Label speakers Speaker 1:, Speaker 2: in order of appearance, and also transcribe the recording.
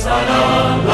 Speaker 1: Salam.